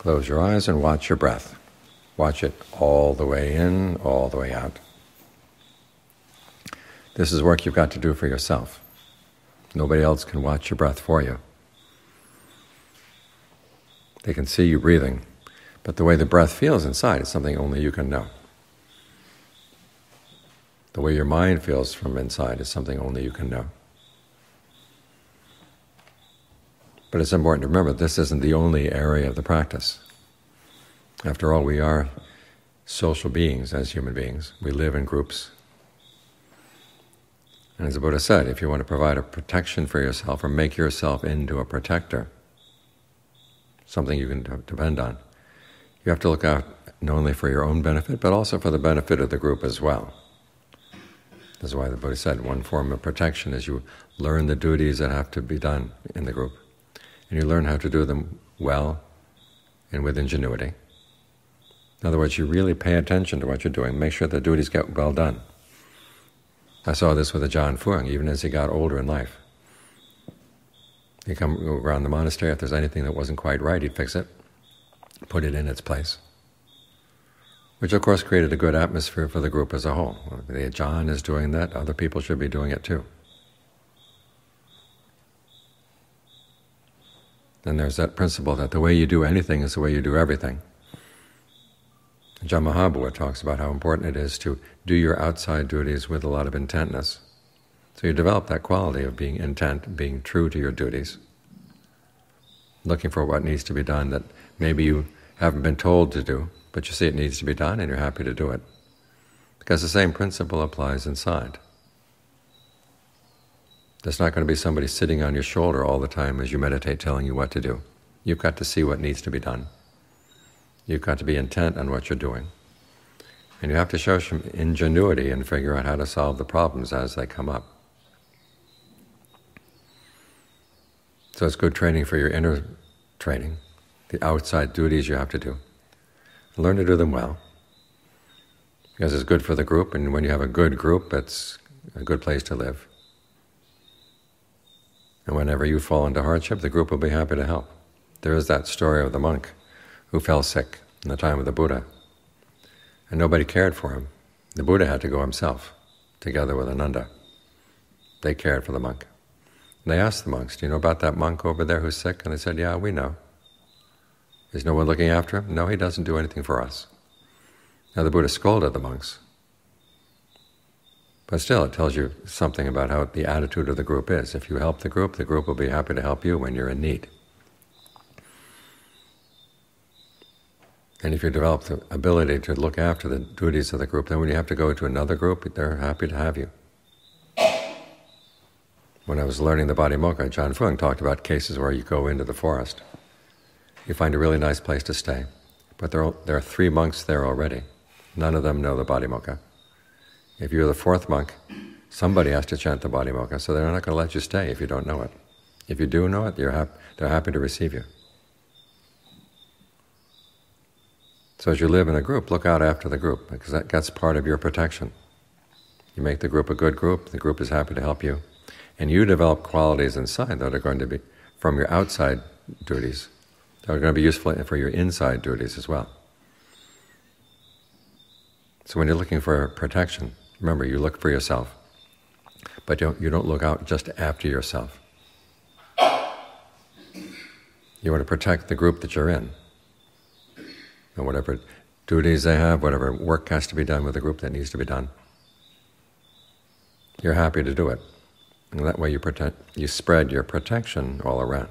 Close your eyes and watch your breath. Watch it all the way in, all the way out. This is work you've got to do for yourself. Nobody else can watch your breath for you. They can see you breathing, but the way the breath feels inside is something only you can know. The way your mind feels from inside is something only you can know. But it's important to remember this isn't the only area of the practice. After all, we are social beings as human beings. We live in groups. And as the Buddha said, if you want to provide a protection for yourself or make yourself into a protector, something you can depend on, you have to look out not only for your own benefit, but also for the benefit of the group as well. That's why the Buddha said one form of protection is you learn the duties that have to be done in the group and you learn how to do them well and with ingenuity. In other words, you really pay attention to what you're doing, make sure the duties get well done. I saw this with Ajaan Fuang, even as he got older in life. He'd come around the monastery, if there's anything that wasn't quite right, he'd fix it, put it in its place. Which of course created a good atmosphere for the group as a whole. Ajaan is doing that, other people should be doing it too. Then there's that principle that the way you do anything is the way you do everything. Ajaan Mahabua talks about how important it is to do your outside duties with a lot of intentness. So you develop that quality of being intent, being true to your duties, looking for what needs to be done that maybe you haven't been told to do, but you see it needs to be done and you're happy to do it. Because the same principle applies inside. There's not going to be somebody sitting on your shoulder all the time as you meditate telling you what to do. You've got to see what needs to be done. You've got to be intent on what you're doing. And you have to show some ingenuity and figure out how to solve the problems as they come up. So it's good training for your inner training, the outside duties you have to do. Learn to do them well, because it's good for the group, and when you have a good group, it's a good place to live. And whenever you fall into hardship, the group will be happy to help. There is that story of the monk who fell sick in the time of the Buddha, and nobody cared for him. The Buddha had to go himself, together with Ananda. They cared for the monk. And they asked the monks, Do you know about that monk over there who's sick? And they said, Yeah, we know. Is no one looking after him? No, he doesn't do anything for us. Now the Buddha scolded the monks but still, it tells you something about how the attitude of the group is. If you help the group, the group will be happy to help you when you're in need. And if you develop the ability to look after the duties of the group, then when you have to go to another group, they're happy to have you. When I was learning the Patimokkha, Ajaan Fuang talked about cases where you go into the forest. You find a really nice place to stay, but there are, there are three monks there already. None of them know the Patimokkha. If you're the fourth monk, somebody has to chant the Patimokkha, so they're not going to let you stay if you don't know it. If you do know it, hap they're happy to receive you. So as you live in a group, look out after the group, because that, that's part of your protection. You make the group a good group, the group is happy to help you, and you develop qualities inside that are going to be, from your outside duties, that are going to be useful for your inside duties as well. So when you're looking for protection, Remember, you look for yourself, but don't, you don't look out just after yourself. You want to protect the group that you're in. And whatever duties they have, whatever work has to be done with the group that needs to be done, you're happy to do it. And that way you, protect, you spread your protection all around.